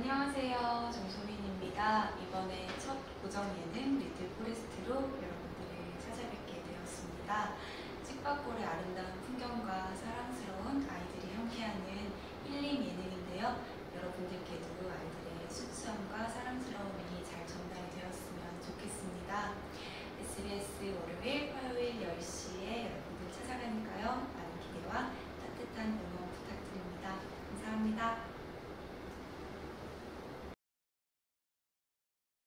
안녕하세요. 정소민입니다. 이번에 첫 고정 예능 리틀 포레스트로 여러분들을 찾아뵙게 되었습니다. 찌빠골의 아름다운 풍경과 사랑스러운 아이들이 함께하는 힐링 예능인데요. 여러분들께도 아이들의 수치함과 사랑스러움이 잘 전달이 되었으면 좋겠습니다. SBS 월요일, 화요일 10시에 여러분들 찾아가니까요. 많은 기대와 따뜻한 응원 부탁드립니다. 감사합니다.